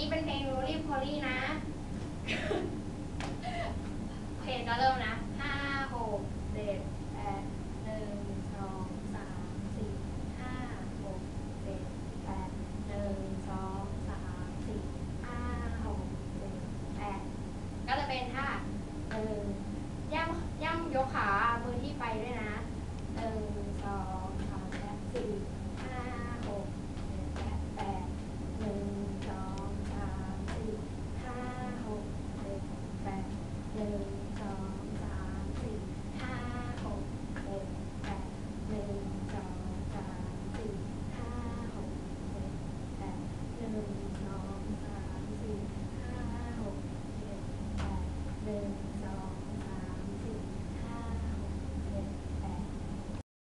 นี้เป็นเพลงโรลี่พอลี่นะ เพลงก็เริ่มนะห้าหกเจ็ดแปดหนึ่งสองสามสี่ห้าหกเจ็ดแปดหนึ่งสองสามสี่ห้าหกเจ็ดแปดก็จะเป็นท่าหนึ่งย่ำย่ำยกขามือที่ไปด้วยนะ